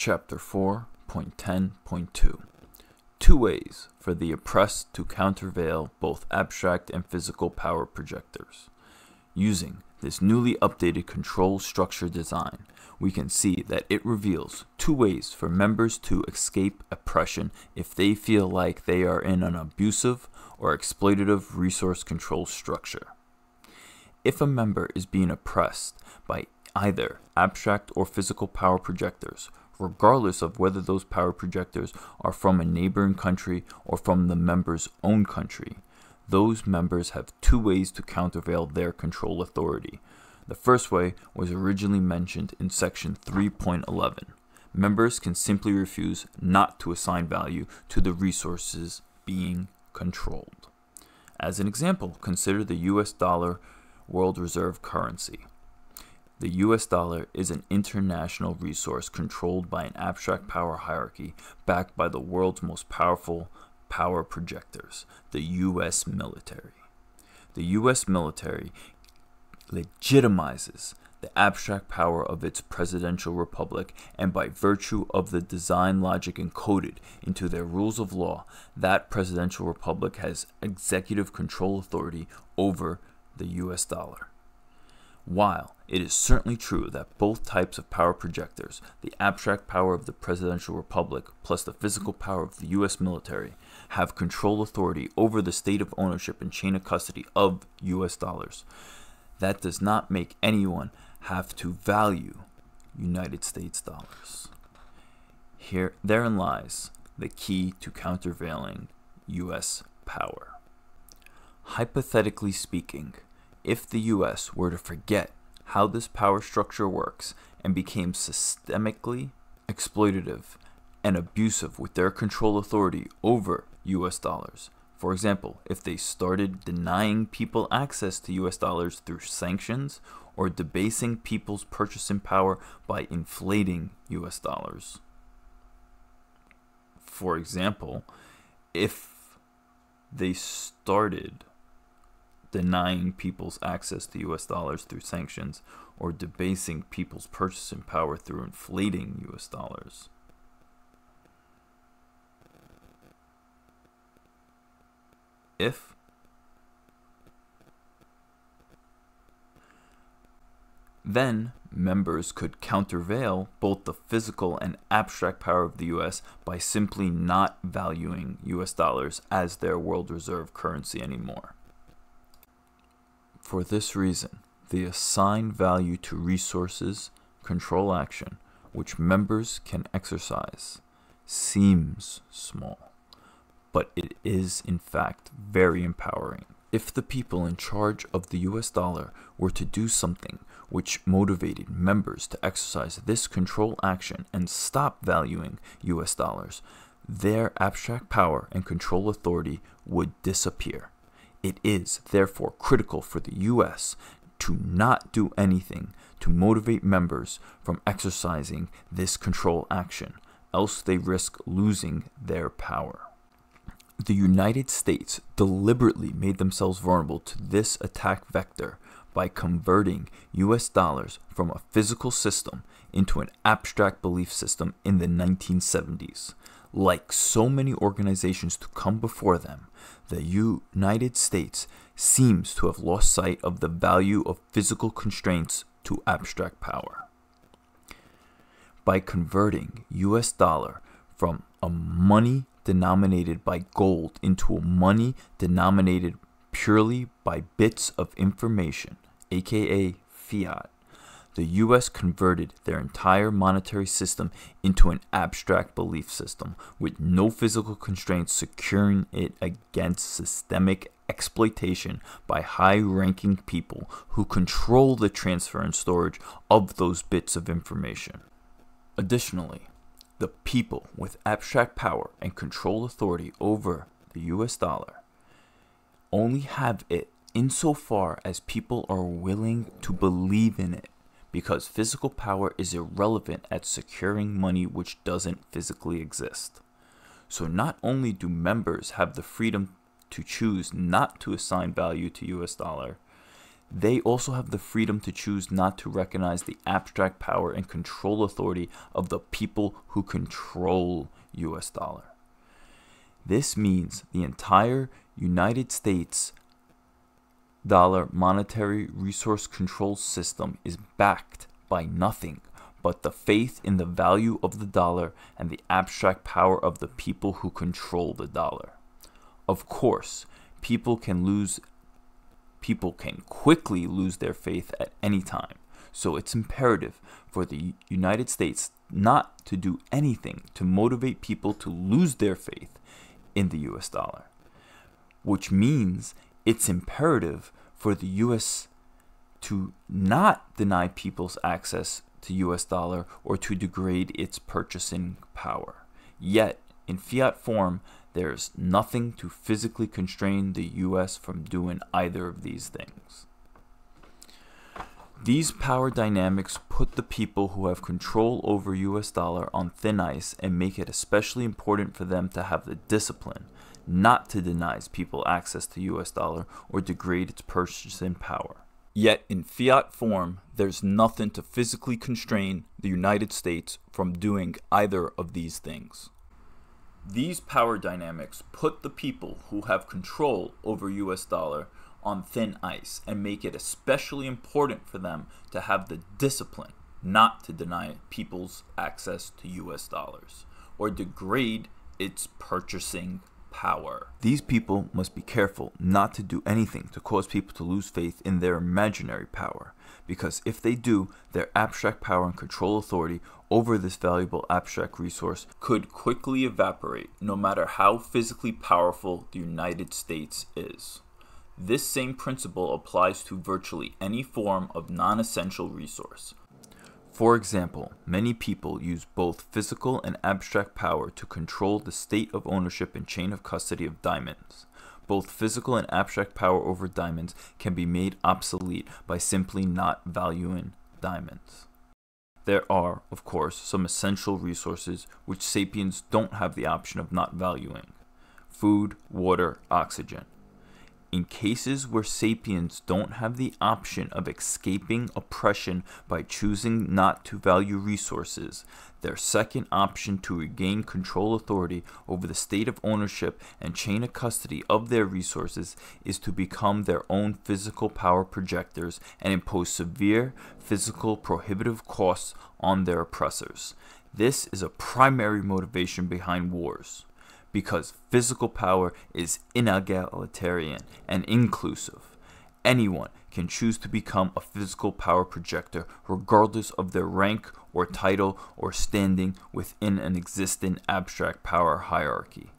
Chapter 4.10.2 Two ways for the oppressed to countervail both abstract and physical power projectors. Using this newly updated control structure design, we can see that it reveals two ways for members to escape oppression if they feel like they are in an abusive or exploitative resource control structure. If a member is being oppressed by either abstract or physical power projectors, regardless of whether those power projectors are from a neighboring country or from the member's own country, those members have two ways to countervail their control authority. The first way was originally mentioned in section 3.11. Members can simply refuse not to assign value to the resources being controlled. As an example, consider the US dollar world reserve currency. The US dollar is an international resource controlled by an abstract power hierarchy backed by the world's most powerful power projectors, the US military. The US military legitimizes the abstract power of its presidential republic, and by virtue of the design logic encoded into their rules of law, that presidential republic has executive control authority over the US dollar. While it is certainly true that both types of power projectors, the abstract power of the presidential republic plus the physical power of the US military, have control authority over the state of ownership and chain of custody of US dollars, that does not make anyone have to value United States dollars. Here, therein lies the key to countervailing U.S. power. Hypothetically speaking, if the US were to forget how this power structure works and became systemically exploitative and abusive with their control authority over US dollars, for example, if they started denying people access to US dollars through sanctions or debasing people's purchasing power by inflating US dollars. For example, if they started denying people's access to US dollars through sanctions, or debasing people's purchasing power through inflating US dollars. If then members could countervail both the physical and abstract power of the US by simply not valuing US dollars as their world reserve currency anymore. For this reason, the assign value to resources control action, which members can exercise, seems small, but it is in fact very empowering. If the people in charge of the US dollar were to do something which motivated members to exercise this control action and stop valuing US dollars, their abstract power and control authority would disappear. It is, therefore, critical for the U.S. to not do anything to motivate members from exercising this control action, else they risk losing their power. The United States deliberately made themselves vulnerable to this attack vector by converting US dollars from a physical system into an abstract belief system in the 1970s. Like so many organizations to come before them, the United States seems to have lost sight of the value of physical constraints to abstract power. By converting US dollar from a money denominated by gold into a money denominated purely by bits of information, aka fiat, the US converted their entire monetary system into an abstract belief system with no physical constraints securing it against systemic exploitation by high ranking people who control the transfer and storage of those bits of information. Additionally, the people with abstract power and control authority over the US dollar only have it insofar as people are willing to believe in it because physical power is irrelevant at securing money which doesn't physically exist. So, not only do members have the freedom to choose not to assign value to US dollar, they also have the freedom to choose not to recognize the abstract power and control authority of the people who control US dollar. This means the entire United States monetary resource control system is backed by nothing but the faith in the value of the dollar and the abstract power of the people who control the dollar. Of course, people can lose people can quickly lose their faith at any time. So it's imperative for the United States not to do anything to motivate people to lose their faith in the US dollar, which means it's imperative for the US to not deny people's access to US dollar or to degrade its purchasing power. Yet, in fiat form, there's nothing to physically constrain the US from doing either of these things. These power dynamics put the people who have control over US dollar on thin ice and make it especially important for them to have the discipline not to deny people access to US dollar or degrade its purchasing power. Yet in fiat form, there's nothing to physically constrain the United States from doing either of these things. These power dynamics put the people who have control over US dollar on thin ice and make it especially important for them to have the discipline not to deny people's access to US dollars or degrade its purchasing power. These people must be careful not to do anything to cause people to lose faith in their imaginary power, because if they do, their abstract power and control authority over this valuable abstract resource could quickly evaporate, no matter how physically powerful the United States is. This same principle applies to virtually any form of non essential resource. For example, many people use both physical and abstract power to control the state of ownership and chain of custody of diamonds. Both physical and abstract power over diamonds can be made obsolete by simply not valuing diamonds. There are, of course, some essential resources which sapiens don't have the option of not valuing food, water, oxygen. In cases where sapiens don't have the option of escaping oppression by choosing not to value resources, their second option to regain control authority over the state of ownership and chain of custody of their resources is to become their own physical power projectors and impose severe physical prohibitive costs on their oppressors. This is a primary motivation behind wars because physical power is inegalitarian and inclusive. Anyone can choose to become a physical power projector regardless of their rank or title or standing within an existing abstract power hierarchy.